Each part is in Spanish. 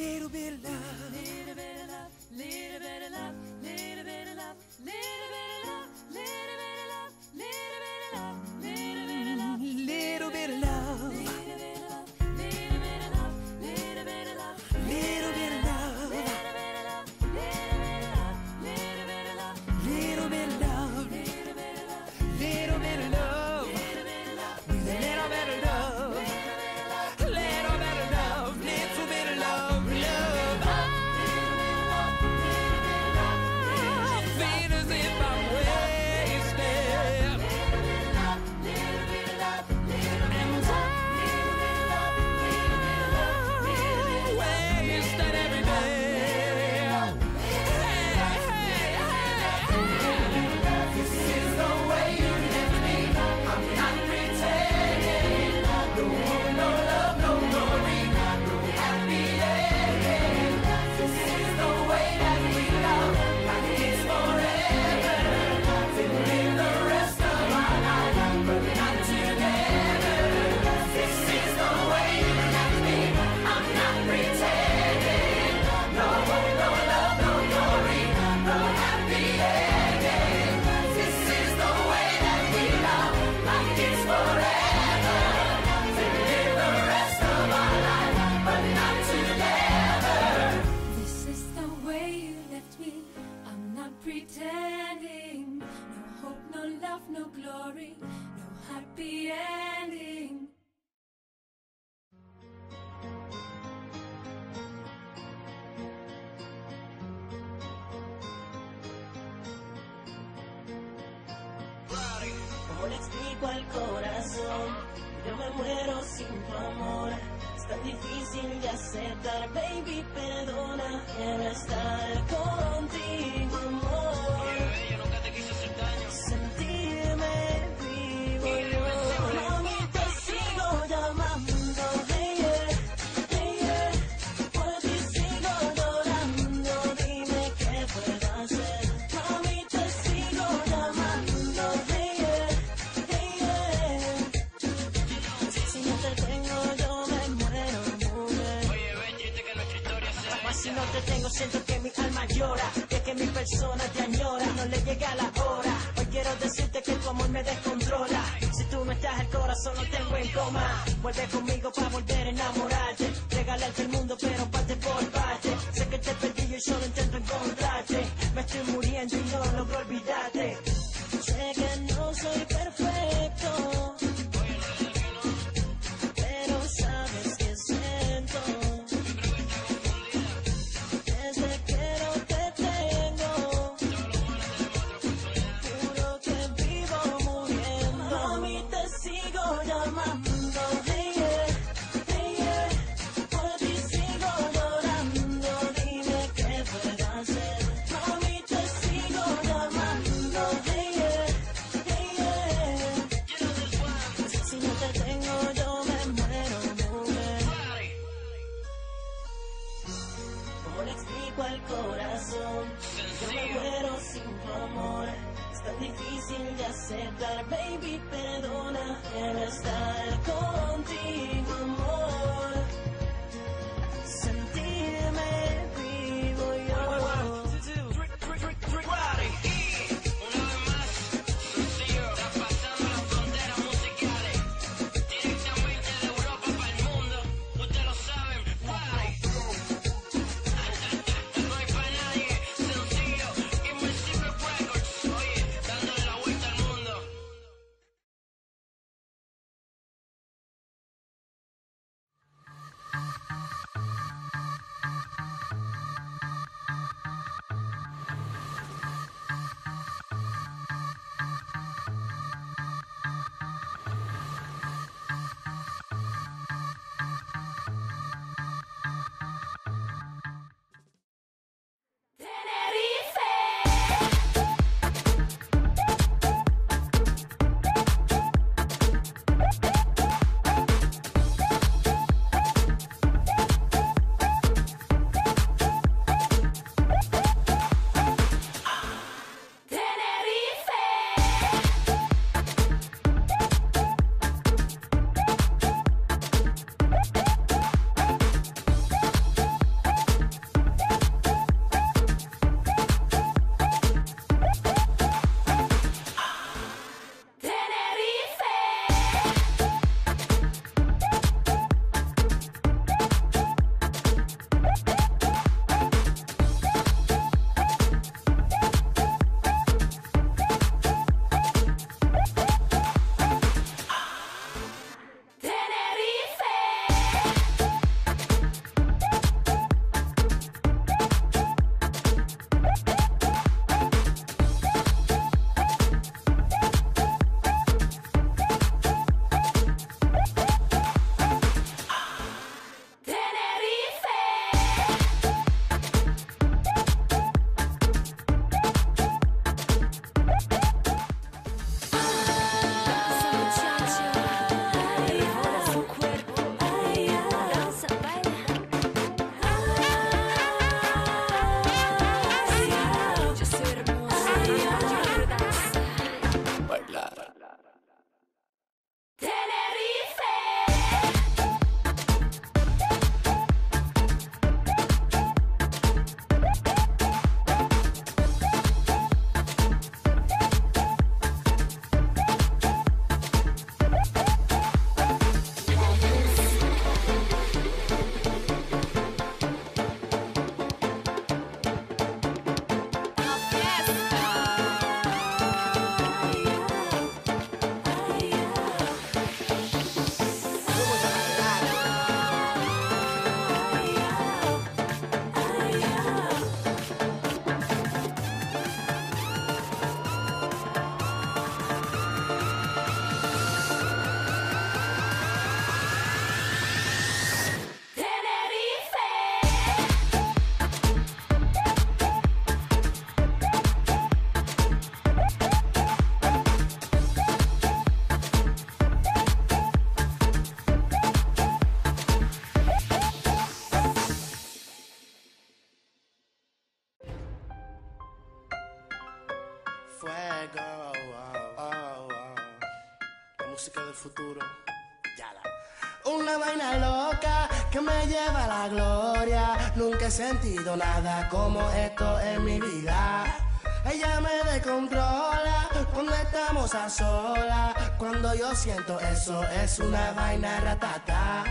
little bit loud. difícil de aceptar, baby, perdona en estar contigo. siento que mi alma llora, que que mi persona te añora, no le llega la hora. Hoy quiero decirte que tu amor me descontrola. Si tú no estás, el corazón lo tengo en coma. Vuelve conmigo para volver a enamorarte. Regalarte el mundo, pero parte por parte. Sé que te perdí y yo solo intento encontrarte. Me estoy muriendo y no logro olvidarte. Sé que no soy perfecto. Una vaina loca que me lleva a la gloria. Nunca he sentido nada como esto en mi vida. Ella me descontrola cuando estamos a solas. Cuando yo siento eso es una vaina ratata.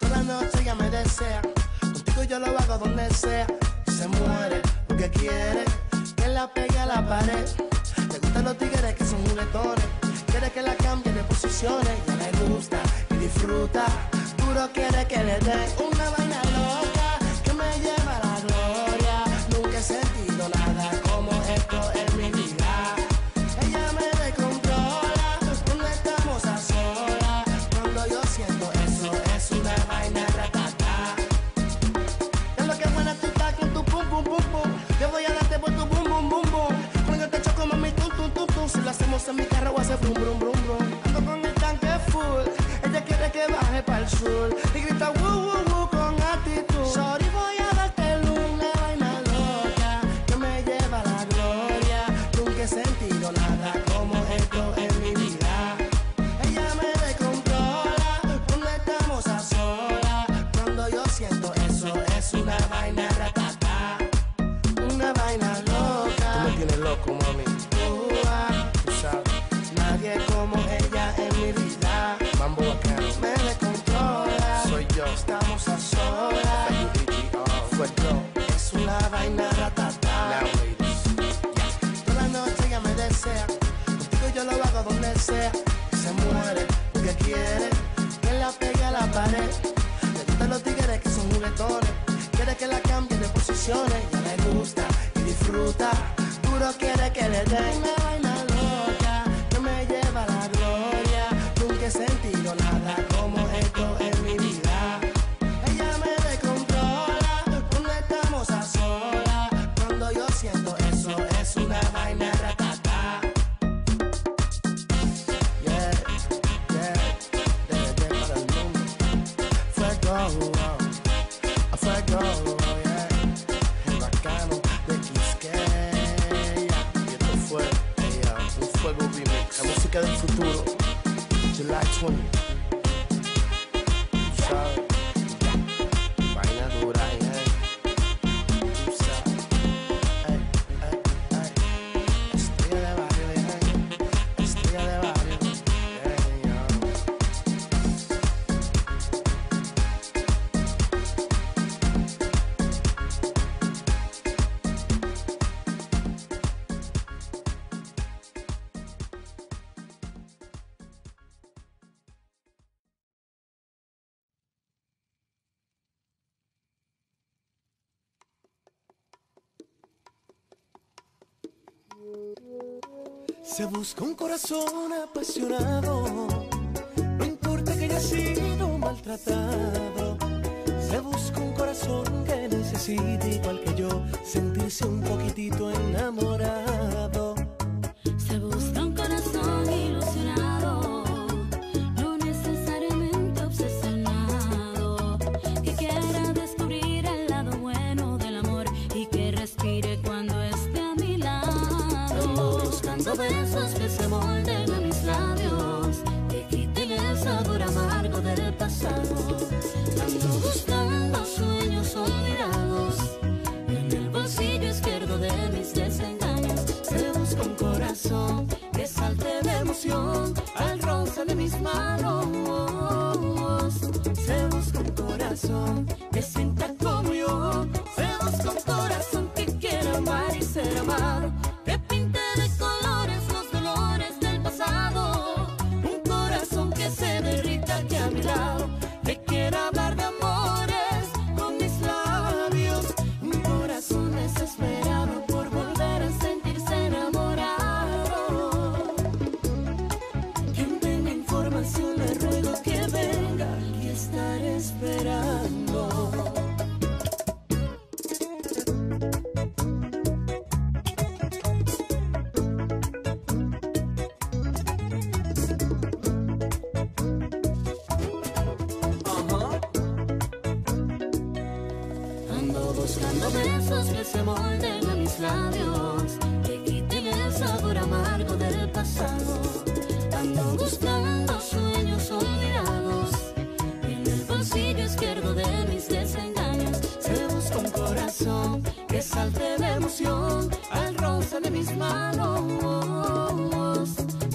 Toda la noche ella me desea. Contigo yo lo hago donde sea. Se muere porque quiere que la pegue a la pared. Le gustan los tigres que son juguetones Quiere que la cambie de posiciones, ya le gusta y disfruta. Duro quiere que le dé una vaina estamos a solas. Es una vaina ratata. Toda la noche ella me desea. Contigo yo lo hago donde sea. Se muere porque quiere que la pegue a la pared. Le gustan los tigres que son juguetones. Quiere que la cambie de posiciones. Ya le gusta y disfruta. Duro quiere que le den la vaina Se busca un corazón apasionado, no importa que haya sido maltratado. Se busca un corazón que necesite, igual que yo, sentirse un poquitito enamorado. corazón que salte de emoción al roce de mis manos. Se busca un corazón que sienta buscando besos que se molden a mis labios, que quiten el sabor amargo del pasado. Ando buscando sueños olvidados, en el bolsillo izquierdo de mis desengaños se busca un corazón que salte de emoción al roce de mis manos.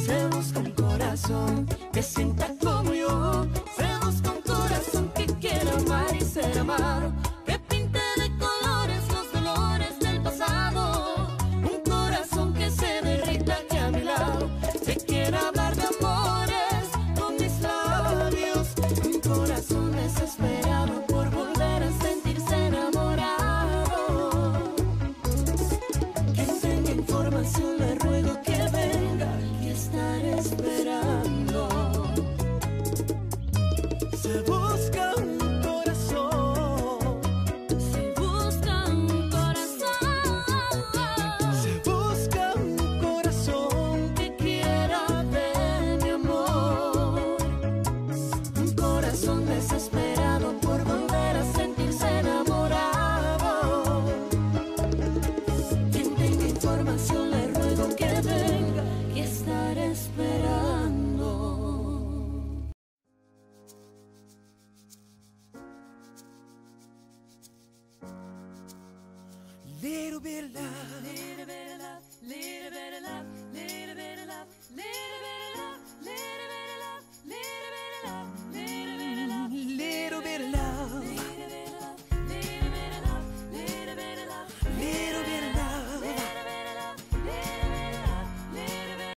Se busca un corazón que sienta como yo, se busca un corazón que quiera amar y ser amado. Se little bit of love.